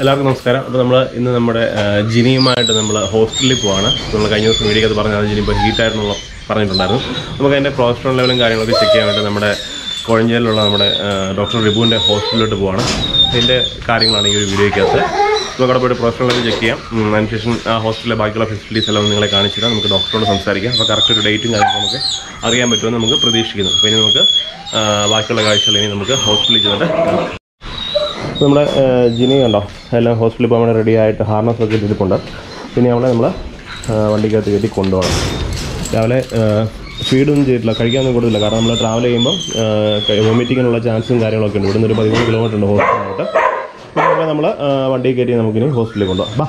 എല്ലാവർക്കും നമസ്കാരം. അപ്പോൾ നമ്മൾ ഇന്ന് നമ്മുടെ ജിനിയുമായിട്ട് നമ്മൾ ഹോസ്പിറ്റലിൽ പോവാണ്. നമ്മൾ കഴിഞ്ഞ ദിവസം വീഡിയോ അത് പറഞ്ഞാൽ ജിനി ഇപ്പോൾ ഹീറ്റായിരുന്നുള്ള പറഞ്ഞിട്ടുണ്ടായിരുന്നു. നമുക്ക് അതിന്റെ കൊളസ്ട്രോൾ ലെവലും കാര്യങ്ങളൊക്കെ ചെക്ക് ചെയ്യാൻ വേണ്ടി നമ്മുടെ കോഴഞ്ചേരിലുള്ള നമ്മുടെ ഡോക്ടർ റിബുവിന്റെ ഹോസ്പിറ്റലിലോട്ട് പോവാണ്. അതിന്റെ കാര്യങ്ങളാണ് ഈ ഒരു വീഡിയോയ്ക്കകത്ത് നമുക്ക് അവിടെ പോയിട്ട് കൊളസ്ട്രോൾ ലെവൽ ചെക്ക് ചെയ്യാം. അതിനുശേഷം ആ ഹോസ്പിറ്റലിലെ ബാക്കിയുള്ള ഫെസിലിറ്റീസ് എല്ലാം നിങ്ങളെ കാണിച്ചു തരാം. നമുക്ക് ഡോക്ടറോട് സംസാരിക്കാം. അപ്പോൾ കറക്റ്റ് ഒരു ഡേറ്റും കാര്യങ്ങളും നമുക്ക് അറിയാൻ പറ്റുമെന്ന് നമുക്ക് പ്രതീക്ഷിക്കുന്നു. അപ്പോൾ ഇനി നമുക്ക് ബാക്കിയുള്ള കാഴ്ചകൾ ഇനി നമുക്ക് ഹോസ്പിറ്റലിൽ ചെന്നിട്ട് നമ്മുടെ ജിനി കണ്ടോ? എല്ലാം ഹോസ്പിറ്റലിൽ പോകാൻ റെഡി ആയിട്ട് ഹാർനസ് ഒക്കെ ഇട്ടിട്ടുണ്ട് പിന്നെ അവളെ നമ്മൾ വണ്ടിക്കകത്ത് കയറ്റി കൊണ്ടുപോകണം. രാവിലെ ഫീഡൊന്നും ചെയ്തിട്ടില്ല കഴിക്കാനൊന്നും കൊടുത്തില്ല. കാരണം നമ്മൾ ട്രാവൽ ചെയ്യുമ്പോൾ വോമിറ്റിങ്ങിനുള്ള ചാൻസും കാര്യങ്ങളൊക്കെ ഉണ്ട്. ഇവിടുന്ന് ഒരു പതിമൂന്ന് കിലോമീറ്റർ ഉണ്ട് ഹോസ്പിറ്റലായിട്ട് പിന്നെ നമ്മൾ വണ്ടി കയറ്റി നമുക്കിനി ഹോസ്പിറ്റലിൽ കൊണ്ടുപോകാം. ബാ.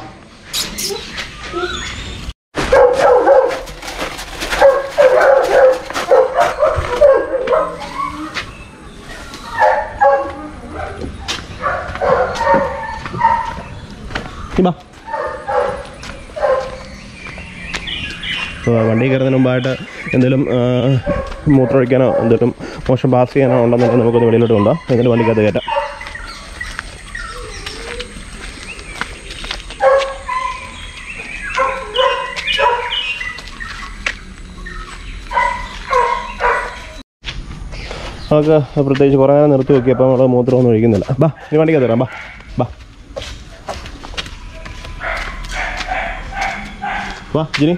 വണ്ടി കയറുന്നതിന് മുമ്പായിട്ട് എന്തെങ്കിലും മൂത്രം ഒഴിക്കാനോ എന്തെങ്കിലും മോശം പാസ് ചെയ്യാനോ ഉണ്ടെന്നുണ്ടെങ്കിൽ നമുക്കൊന്ന് വെളിയിലോട്ട് കൊണ്ടുപോകാം എന്തെങ്കിലും വണ്ടിക്കകത്ത് കയറ്റാം. നമുക്ക് പ്രത്യേകിച്ച് കുറേ നേരം നിർത്തി നോക്കി അപ്പോൾ നമ്മൾ മൂത്രമൊന്നും ഒഴിക്കുന്നില്ല. ബാ ഇനി വണ്ടിക്കകത്ത് തരാം ബാ ബാ. വാ ജിനി.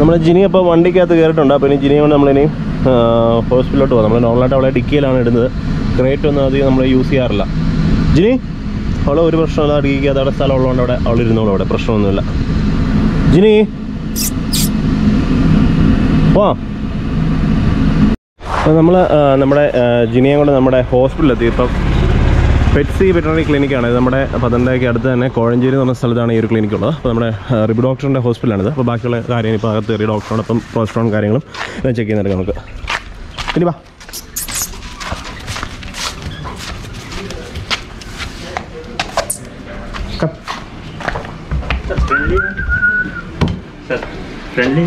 നമ്മൾ ജിനി അപ്പോൾ വണ്ടിക്കകത്ത് കയറിയിട്ടുണ്ട് അപ്പോൾ ഇനി ജിനിയെ കൊണ്ട് നമ്മളിനി ഹോസ്പിറ്റലിലോട്ട് പോകാം. നമ്മൾ നോർമലായിട്ട് അവളെ ഡിക്കിയിലാണ് ഇടുന്നത്. ക്രേറ്റ് ഒന്നും അധികം നമ്മൾ യൂസ് ചെയ്യാറില്ല. ജിനി അവളെ ഒരു പ്രശ്നമില്ല. ഡിക്കിക്കകത്ത് അവിടെ സ്ഥലം ഉള്ളതുകൊണ്ട് അവിടെ അവൾ ഇരുന്നോളൂ അവിടെ. പ്രശ്നമൊന്നുമില്ല. ജിനി പോവാം. അപ്പോൾ നമ്മൾ നമ്മുടെ ജിനിയെ കൊണ്ട് നമ്മുടെ ഹോസ്പിറ്റലിലെത്തി. ഇപ്പം പെറ്റ്സി വെറ്ററിനറി ക്ലിനിക്കാണ് ഇത് നമ്മുടെ പത്തനംതിട്ടയ്ക്ക് അടുത്ത് തന്നെ കോഴഞ്ചേരി എന്ന് പറഞ്ഞ സ്ഥലത്താണ് ഈ ഒരു ക്ലിനിക്ക് ഉള്ളത്. അപ്പോൾ നമ്മുടെ റിബ് ഡോക്ടറിന്റെ ഹോസ്പിറ്റലാണിത് അപ്പോൾ ബാക്കിയുള്ള കാര്യം ഇപ്പോൾ അകത്ത് കയറി ഡോക്ടറോടൊപ്പം കൊളസ്ട്രോൺ കാര്യങ്ങളും എല്ലാം ചെക്ക് ചെയ്യുന്നുണ്ട് നമുക്ക് ഇനി വാ. ഇനി friendly?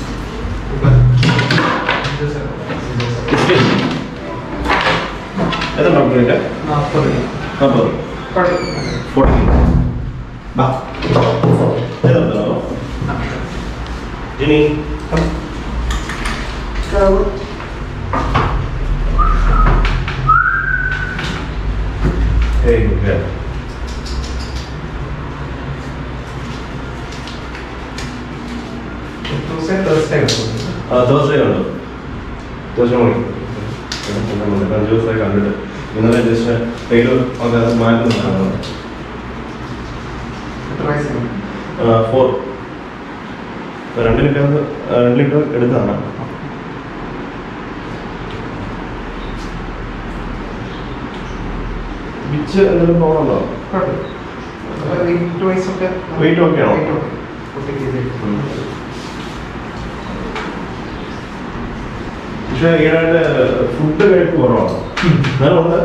completed? No, 14. are the ones. Those are the ones. não. どうしようもない。こんな感じを最後に。ഇന്നലെ ജസ്റ്റ് ഒക്കെ അത് മാറ്റുന്നതാണ് ഫോർ രണ്ട് ലിറ്റർ രണ്ട് ലിറ്റർ എടുത്തതാണ് വിച്ച് എന്തെങ്കിലും പ്രോബ്ലം ഉണ്ടോ? വെയിറ്റ് ഓക്കെ ആണോ? പക്ഷേ ഈയിടെ ഫുഡ് കഴിപ്പ് കുറവാണ്? എന്നാലുണ്ട്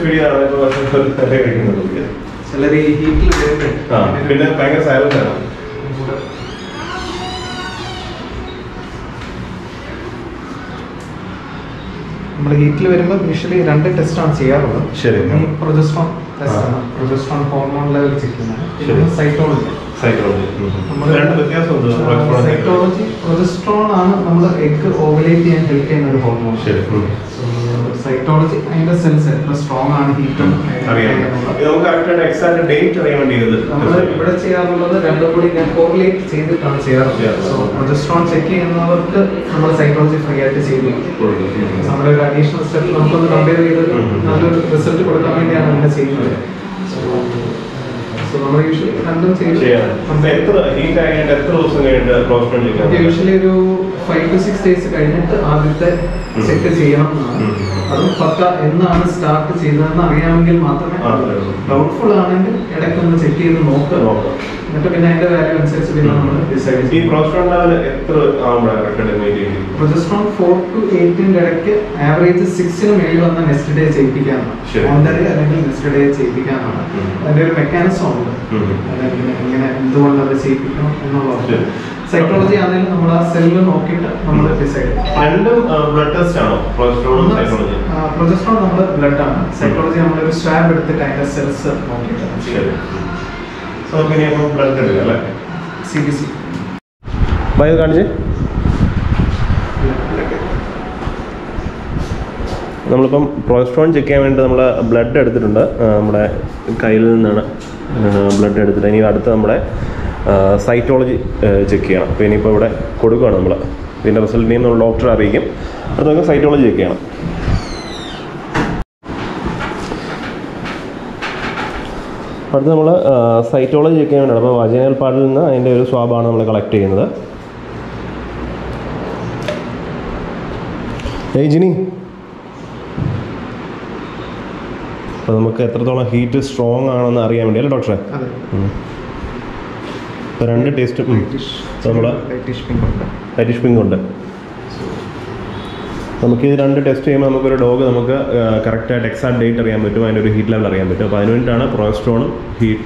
ഫീഡ് ചെയ്യാറാണ് ഇപ്പോൾ കഴിക്കുന്നത് ചിലർ ഈ ഹീറ്റിൽ ആ പിന്നെ ഭയങ്കര സൈലന്റ് ആണ്. നമ്മൾ ഹീറ്റിൽ വരുമ്പോൾ യൂഷ്വലി രണ്ട് ടെസ്റ്റ് ആണ് ചെയ്യാറുള്ളത്. ശരി. Progesterone test progesterone hormone level check ചെയ്യുന്നത്. സൈറ്റോളജി സൈറ്റോളജി പ്രൊജസ്ട്രോൺ ആണ് നമ്മൾ എഗ് ഓവലേറ്റ് ചെയ്യാൻ ഹെൽപ്പ് ചെയ്യുന്ന ഒരു ഹോർമോൺ. സൈറ്റോളജി അതിന്റെ സെൽസ് എത്ര സ്ട്രോങ് ആണ് ഹീറ്റും അറിയാം. ഇത് നമുക്ക് കറക്റ്റായിട്ട് എക്സാക്ട് ഡേറ്റ് അറിയാൻ നമ്മൾ ഇവിടെ ചെയ്യാറുള്ളത് രണ്ടും കൂടി ഞാൻ കോറിലേറ്റ് ചെയ്തിട്ടാണ് ചെയ്യാറുള്ളത്. സോ പ്രൊജസ്ട്രോൺ ചെക്ക് ചെയ്യുന്നവർക്ക് നമ്മൾ സൈക്കോളജി ഫ്രീ ആയിട്ട് ചെയ്തു നമ്മുടെ ഒരു അഡീഷണൽ സ്റ്റെപ്പ് നമുക്കൊന്ന് കമ്പയർ ചെയ്ത്. നല്ലൊരു റിസൾട്ട് കൊടുക്കാൻ വേണ്ടിയാണ് അങ്ങനെ ചെയ്യുന്നത്. സോ നമ്മൾ യൂഷ്വലി രണ്ടും എത്ര? ഹീറ്റ് ആയിട്ട് എത്ര ദിവസം കഴിഞ്ഞിട്ട് പ്രോസ്റ്റോൺ ചെയ്യാം യൂഷ്വലി ഒരു ഫൈവ് ടു സിക്സ് ഡേയ്സ് കഴിഞ്ഞിട്ട് ആദ്യത്തെ ചെക്ക് ചെയ്യണം എന്നാണ്. അതും പക്ക എന്നാണ് സ്റ്റാർട്ട് ചെയ്തതെന്ന് അറിയാമെങ്കിൽ മാത്രമേ ഡൗട്ട്ഫുൾ ആണെങ്കിൽ ഇടയ്ക്കൊന്ന് ചെക്ക് ചെയ്ത് നോക്കുക നോക്കാം. എന്നിട്ട് പിന്നെ അതിന്റെ വാല്യൂ അനുസരിച്ച് പിന്നെ നമ്മൾ ഡിസൈഡ് ഈ ചെയ്യും. പ്രോസ്റ്റോൺ ലെവൽ എത്ര ആവുമ്പോഴാണ് കറക്റ്റ് മെയിന്റെയിൻ ചെയ്യുന്നത്? പ്രൊജസ്ട്രോൺ ഫോർ ടു എയ്റ്റിന്റെ ഇടയ്ക്ക് ആവറേജ് സിക്സിന് മേളിൽ വന്ന നെക്സ്റ്റ് ഡേ ചെയ്യിപ്പിക്കാനാണ്. ഓൺ ഡേ അല്ലെങ്കിൽ നെക്സ്റ്റ് ഡേ ചെയ്യിപ്പിക്കാനാണ്. അതിന്റെ ഒരു മെക്കാനിസം ഉണ്ട്. അല്ലെങ്കിൽ ഇങ്ങനെ എന്തുകൊണ്ട് അത് ചെയ്യിപ്പിക്കണം എന്നുള്ളത്. സൈക്കോളജി ആണെങ്കിലും നമ്മൾ ആ സെല്ല് നോക്കിയിട്ട് നമ്മൾ ഡിസൈഡ് രണ്ടും ബ്ലഡ് ടെസ്റ്റ് ആണോ? പ്രോസ്റ്റോണും സൈക്കോളജി പ്രൊജസ്ട്രോൺ നമ്മൾ ബ്ലഡ് ആണ്? സൈക്കോളജി നമ്മൾ ഒരു സ്വാബ് എടുത്തിട്ട് അതിന്റെ സെൽസ് നോക്കിയിട്ടാണ് സോ നമുക്ക് ബ്ലഡ് എടുക്കാം അല്ലേ? സി ബി സി ബയോ കാണിച്ച്? നമ്മളിപ്പം കൊളസ്ട്രോൾ ചെക്ക് ചെയ്യാൻ വേണ്ടി നമ്മൾ ബ്ലഡ് എടുത്തിട്ടുണ്ട്. നമ്മുടെ കയ്യിൽ നിന്നാണ് ബ്ലഡ് എടുത്തിട്ട്. ഇനി അടുത്ത് നമ്മുടെ സൈറ്റോളജി ചെക്ക് ചെയ്യണം. അപ്പോൾ ഇനിയിപ്പോൾ ഇവിടെ കൊടുക്കുകയാണ് നമ്മൾ ഇതിന്റെ റിസൾട്ട് ഇനി നമ്മൾ ഡോക്ടറെ അറിയിക്കും. അടുത്ത് നമുക്ക് സൈറ്റോളജി ചെക്ക് ചെയ്യണം. അടുത്ത് നമ്മൾ സൈറ്റോളജി ചെക്ക് ചെയ്യാൻ വേണ്ടിയാണ് അപ്പോൾ വജനൽ പാടിൽ നിന്ന് അതിന്റെ ഒരു സ്വാബാണ് നമ്മൾ കളക്ട് ചെയ്യുന്നത്. ഏയ് ജിനി. അപ്പോൾ നമുക്ക് എത്രത്തോളം ഹീറ്റ് സ്ട്രോങ് ആണെന്ന് അറിയാൻ വേണ്ടി അല്ലേ ഡോക്ടറെ അതെ. രണ്ട് ടേസ്റ്റും നമ്മൾ ലൈറ്റിഷ് പിങ്ക് ഉണ്ട്. നമുക്ക് ഇത് രണ്ട് ടെസ്റ്റ് ചെയ്യുമ്പോൾ നമുക്കൊരു ഡോഗ് നമുക്ക് കറക്റ്റായിട്ട് എക്സാക്ട് ഡേറ്റ് അറിയാൻ പറ്റും അതിന്റെ ഒരു ഹീറ്റ് ലെവൽ അറിയാൻ പറ്റും. അപ്പോൾ അതിന് വേണ്ടിയിട്ടാണ് പ്രോസ്ട്രോണും ഹീറ്റ്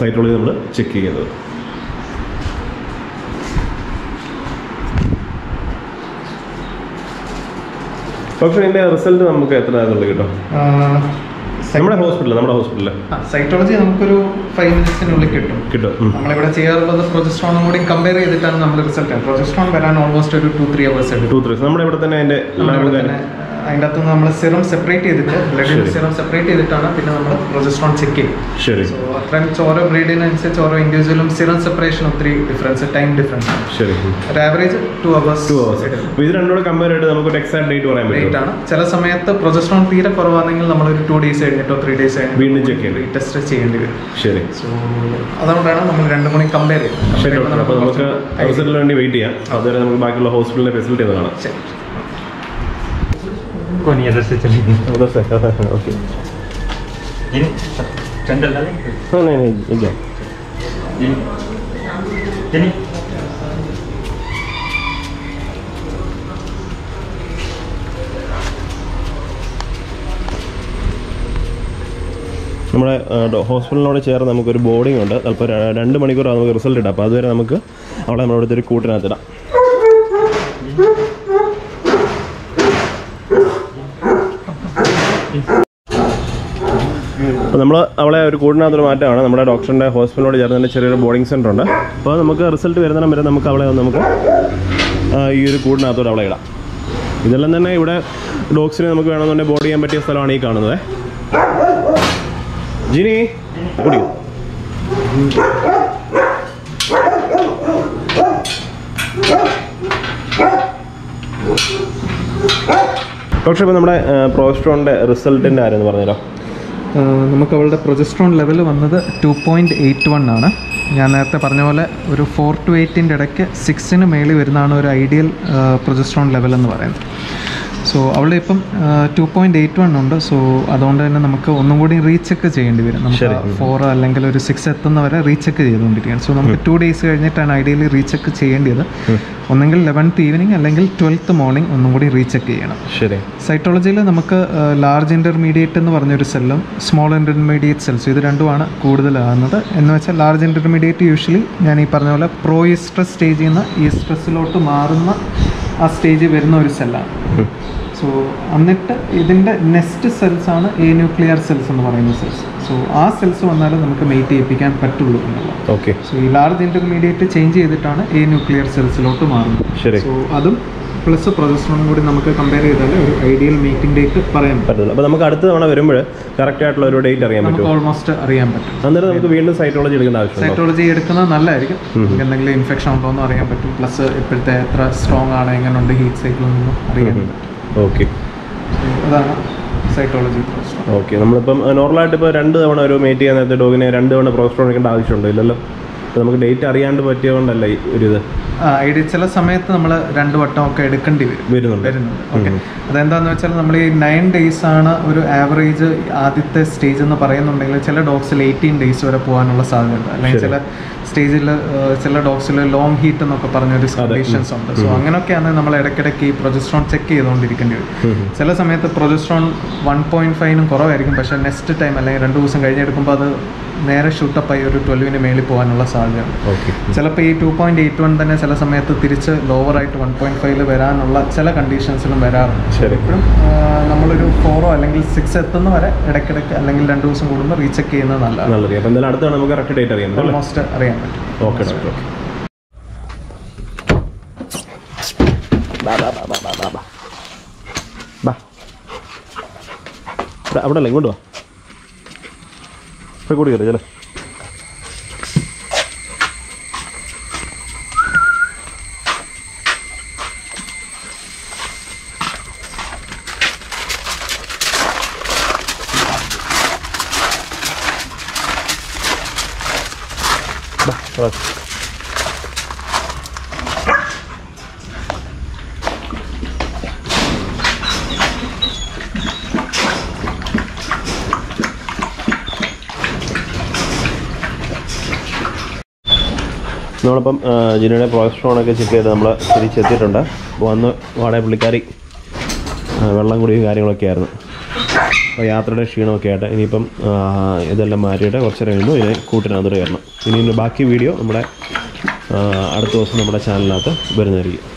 സൈറ്റോളജി നമ്മൾ ചെക്ക് ചെയ്യുന്നത്. പക്ഷേ ഇതിന്റെ റിസൾട്ട് നമുക്ക് എത്ര കേട്ടോ? കിട്ടും നമ്മുടെ ഹോസ്പിറ്റലിൽ നമ്മുടെ ഹോസ്പിറ്റലിൽ സൈറ്റോളജി നമുക്കൊരു ഫൈവ് മിനിറ്റ്സിനുള്ളിൽ കിട്ടും. കിട്ടും. നമ്മളിവിടെ ചെയ്യാറുള്ളത് പ്രൊജസ്ട്രോണും കൂടി കമ്പയർ ചെയ്തിട്ടാണ് നമ്മൾ റിസൾട്ട് പ്രൊജസ്ട്രോൺ വരാൻ ഓൾമോസ്റ്റ് ഒരു ടു ത്രീ അവേഴ്സ് എടുക്കും. ടു ത്രീ നമ്മുടെ ഇവിടെ തന്നെ തന്നെ അതിന്റെ അകത്ത് നമ്മൾ സിറം സെപ്പറേറ്റ് ചെയ്തിട്ട് ബ്ലഡിൽ സെറം സെപ്പറേറ്റ് ചെയ്തിട്ടാണ് പിന്നെ നമ്മൾ പ്രൊജസ്ട്രോൺ ചെക്ക് ചെയ്യും ശരി. സോ അത്രയും ഓരോ ബ്രീഡിനനുസരിച്ച് ഓരോ ഇൻഡിവിജ്വലും സിറം സെപ്പറേഷൻ ഒത്തിരി ഡിഫറൻസ് ടൈം ഡിഫറൻസ് ശരി. ഒരു average two hours two hours ഇത് രണ്ടും കൂടെ ചെയ്ത് നമുക്ക് ഒരു എക്സാക്ട് ഡേറ്റ് പറയാൻ പറ്റും ആണ്. ചില സമയത്ത് പ്രൊജസ്ട്രോൺ തീരെ കുറവാണെങ്കിൽ നമ്മൾ ഒരു ടു ഡേയ്സ് കഴിഞ്ഞിട്ടോ ത്രീ ഡേയ്സ് വീണ്ടും ചെക്ക് ചെയ്യേണ്ടി ടെസ്റ്റ് ചെയ്യേണ്ടി വരും. ശരി. സോ അതുകൊണ്ടാണ് നമ്മൾ രണ്ടും മണി കമ്പയർ ചെയ്യുന്നത് ശരി Compare അപ്പോൾ നമുക്ക് റിസൾട്ടിന് വേണ്ടി വെയിറ്റ് ചെയ്യാം. അതുവരെ നമുക്ക് ബാക്കിയുള്ള ഹോസ്പിറ്റലിലെ ഫെസിലിറ്റി ഒന്ന് കാണാം. ശരി. कौन इधर से चलेगी ഓക്കെ जिन चंदल डाले ഇല്ല जिन जिनी നമ്മുടെ ഹോസ്പിറ്റലിനോട് ചേർന്ന് നമുക്കൊരു ബോർഡിംഗ് ഉണ്ട് അപ്പോൾ രണ്ട് മണിക്കൂർ നമുക്ക് റിസൾട്ട് ഇടാം അപ്പോൾ അതുവരെ നമുക്ക് അവിടെ നമ്മുടെ ഇവിടുത്തെ ഒരു കൂട്ടിനകത്തിടാം അപ്പോൾ നമ്മൾ അവളെ ഒരു കൂടിനകത്തൊരു മാറ്റമാണ്. നമ്മുടെ ഡോക്ടറിന്റെ ഹോസ്പിറ്റലിനോട് ചേർന്ന് തന്നെ ചെറിയൊരു ബോർഡിംഗ് സെന്റർ ഉണ്ട്. അപ്പോൾ നമുക്ക് റിസൾട്ട് വരുന്നതിന് വരെ നമുക്ക് അവളെ നമുക്ക് ഈ ഒരു കൂടിനകത്തോട് അവളെ ഇടാം. ഇതെല്ലാം തന്നെ ഇവിടെ ഡോഗ്സിനെ നമുക്ക് വേണമെന്നുണ്ടെങ്കിൽ ബോർഡ് ചെയ്യാൻ പറ്റിയ സ്ഥലമാണ് ഈ കാണുന്നത്. ജിനി കുടിക്കും ഡോക്ടർ ഇപ്പോൾ നമ്മുടെ പ്രോസ്ട്രോണിന്റെ റിസൾട്ടിന്റെ ആരെന്ന് പറഞ്ഞല്ലോ നമുക്ക് അവളുടെ പ്രൊജസ്ട്രോൺ ലെവൽ വന്നത് ടു പോയിന്റ് എയ്റ്റ് വൺ ആണ്. ഞാൻ നേരത്തെ പറഞ്ഞ പോലെ ഒരു ഫോർ ടു എയ്റ്റിന്റെ ഇടയ്ക്ക് സിക്സിന് മേളിൽ വരുന്നതാണ് ഒരു ഐഡിയൽ പ്രൊജസ്ട്രോൺ ലെവൽ എന്ന് പറയുന്നത്. സോ അവിടെ ഇപ്പം ടു പോയിന്റ് എയ്റ്റ് വൺ ഉണ്ട്. സോ അതുകൊണ്ട് തന്നെ നമുക്ക് ഒന്നും കൂടി റീചെക്ക് ചെയ്യേണ്ടി വരും. നമുക്ക്. ഫോർ അല്ലെങ്കിൽ ഒരു സിക്സ് എത്തുന്നവരെ റീചെക്ക് ചെയ്തുകൊണ്ടിരിക്കുകയാണ്. സോ നമുക്ക് ടു ഡേയ്സ് കഴിഞ്ഞിട്ടാണ് ഐഡിയലി റീചെക്ക് ചെയ്യേണ്ടത് ഒന്നെങ്കിൽ ലെവൻത്ത് ഈവനിങ് അല്ലെങ്കിൽ ട്വൽത്ത് മോർണിംഗ് ഒന്നും കൂടി റീചെക്ക് ചെയ്യണം. ശരി. സൈറ്റോളജിയിൽ നമുക്ക് ലാർജ് ഇന്റർമീഡിയറ്റ് എന്ന് പറഞ്ഞൊരു സെല്ലും സ്മോൾ ഇന്റർമീഡിയറ്റ് സെൽസും ഇത് രണ്ടുമാണ് കൂടുതലാകുന്നത്. എന്ന് വെച്ചാൽ ലാർജ് ഇന്റർമീഡിയറ്റ് യൂഷ്വലി ഞാൻ ഈ പറഞ്ഞ പോലെ പ്രോ ഈസ്ട്രസ് സ്റ്റേജിൽ നിന്ന് ഈ സ്ട്രെസ്സിലോട്ട് മാറുന്ന ആ സ്റ്റേജ് വരുന്ന ഒരു സെല്ലാണ് സോ എന്നിട്ട് ഇതിന്റെ നെക്സ്റ്റ് സെൽസ് ആണ് എ ന്യൂക്ലിയർ സെൽസ് എന്ന് പറയുന്ന സെൽസ് സോ ആ സെൽസ് വന്നാലും നമുക്ക് മെയ്റ്റ് ചെയ്യിപ്പിക്കാൻ പറ്റുള്ളൂ എന്നുള്ളത്. ഓക്കെ സോ ഈ ലാർജ് ഇന്റർമീഡിയറ്റ് ചേഞ്ച് ചെയ്തിട്ടാണ് എ ന്യൂക്ലിയർ സെൽസിലോട്ട് മാറുന്നത്. സോ അതും പ്ലസ് പ്രൊജസ്ട്രോണും കൂടി നമുക്ക് കമ്പയർ ചെയ്താൽ ഒരു ഐഡിയൽ മീറ്റിംഗ് ഡേറ്റ് പറയാൻ പറ്റും. അപ്പോൾ നമുക്ക് അടുത്ത തവണ വരുമ്പോൾ കറക്റ്റ് ആയിട്ടുള്ള ഒരു ഡേറ്റ് അറിയാൻ പറ്റും ഓൾമോസ്റ്റ് അറിയാൻ പറ്റും. അന്നേരം നമുക്ക് വീണ്ടും സൈറ്റോളജി എടുക്കേണ്ട ആവശ്യം സൈറ്റോളജി എടുക്കുന്നത് നല്ലതായിരിക്കും. നമുക്ക് എന്തെങ്കിലും ഇൻഫെക്ഷൻ ഉണ്ടോ എന്ന് അറിയാൻ പറ്റും. പ്ലസ് ഇപ്പോഴത്തെ എത്ര സ്ട്രോങ് ആണ് എങ്ങനെയുണ്ട് ഹീറ്റ് സൈക്കിൾ ഒന്നും അറിയാൻ പറ്റും. ഓക്കെ അതാണ് സൈക്കോളജി ഓക്കെ നമ്മളിപ്പം നോർമലായിട്ട് ഇപ്പോൾ രണ്ട് തവണ ഒരു മേറ്റ് ചെയ്യാൻ നേരത്തെ ഡോഗിനെ രണ്ട് തവണ പ്രോസ്ട്രോൺ എടുക്കേണ്ട ആവശ്യമുണ്ടോ? ഇല്ലല്ലോ? നമുക്ക് ഡേറ്റ് അറിയാണ്ട് പറ്റിയതുകൊണ്ടല്ല ഈ ഒരു ഇത്? ചില സമയത്ത് നമ്മൾ രണ്ട് വട്ടം ഒക്കെ എടുക്കേണ്ടി വരും. വരുന്നുണ്ട്. വരുന്നുണ്ട്. ഓക്കെ. അതെന്താന്ന് വെച്ചാൽ നമ്മൾ ഈ നയൻ ഡേയ്സ് ആണ് ഒരു ആവറേജ് ആദ്യത്തെ സ്റ്റേജ് എന്ന് പറയുന്നുണ്ടെങ്കിൽ ചില ഡോഗ്സിൽ എയ്റ്റീൻ ഡേയ്സ് വരെ പോകാനുള്ള സാധ്യതയുണ്ട്. അല്ലെങ്കിൽ ചില സ്റ്റേജിൽ ചില ഡോഗ്സിൽ ലോങ് ഹീറ്റ് എന്നൊക്കെ പറഞ്ഞ ഒരു കണ്ടീഷൻസ് ഉണ്ട്. സോ അങ്ങനെയൊക്കെയാണ് നമ്മൾ ഇടയ്ക്കിടയ്ക്ക് ഈ പ്രൊജസ്ട്രോൺ ചെക്ക് ചെയ്തുകൊണ്ടിരിക്കേണ്ടി വരും. ചില സമയത്ത് പ്രൊജസ്ട്രോൺ വൺ പോയിന്റ് ഫൈവിനും കുറവായിരിക്കും. പക്ഷേ നെക്സ്റ്റ് ടൈം അല്ലെങ്കിൽ രണ്ട് ദിവസം കഴിഞ്ഞെടുക്കുമ്പോൾ അത് നേരെ ഷൂട്ടപ്പായി ഒരു ട്വൽവിന് മേളിൽ പോകാനുള്ള സാധ്യത. ഓക്കെ ചിലപ്പോൾ ഈ ടു പോയിന്റ് എയ്റ്റ് വൺ തന്നെ ചില സമയത്ത് തിരിച്ച് ലോവർ ആയിട്ട് വൺ പോയിന്റ് ഫൈവിൽ വരാനുള്ള ചില കണ്ടീഷൻസിലും വരാറുണ്ട്. എപ്പോഴും നമ്മളൊരു ഫോറോ അല്ലെങ്കിൽ സിക്സ് എത്തുന്ന വരെ ഇടയ്ക്കിടയ്ക്ക് അല്ലെങ്കിൽ രണ്ട് ദിവസം കൂടുമ്പോൾ റീചെക്ക് ചെയ്യുന്നത് നല്ലതാണ്. നല്ലത്. അപ്പോൾ എന്തായാലും അടുത്താണ് നമുക്ക് കറക്റ്റ് ഡേറ്റ് അറിയാം ഓൾമോസ്റ്റ് അറിയാൻ പറ്റും. ഓക്കെ ഡോക്ടർ ഓക്കെ അവിടെ അല്ല ഇങ്ങോട്ട് വാ. ഇപ്പോൾ കൂടി കയറി ചില നമ്മളിപ്പം ജിനയുടെ പ്രൊജസ്ട്രോണൊക്കെ ചെക്ക് ചെയ്ത് നമ്മൾ തിരിച്ചെത്തിയിട്ടുണ്ട് അപ്പോൾ വന്ന് വാടക പുള്ളിക്കാരി വെള്ളം കുടിയും കാര്യങ്ങളൊക്കെ ആയിരുന്നു. അപ്പോൾ യാത്രയുടെ ക്ഷീണമൊക്കെ ആയിട്ട് ഇനിയിപ്പം ഇതെല്ലാം മാറ്റിയിട്ട് കുറച്ച് നേരം കഴിയുമ്പോൾ ഇതിനെ കൂട്ടിനകത്തോട് കയറണം. ഇനി ബാക്കി വീഡിയോ നമ്മുടെ അടുത്ത ദിവസം നമ്മുടെ ചാനലിനകത്ത് വരുന്നതായിരിക്കും.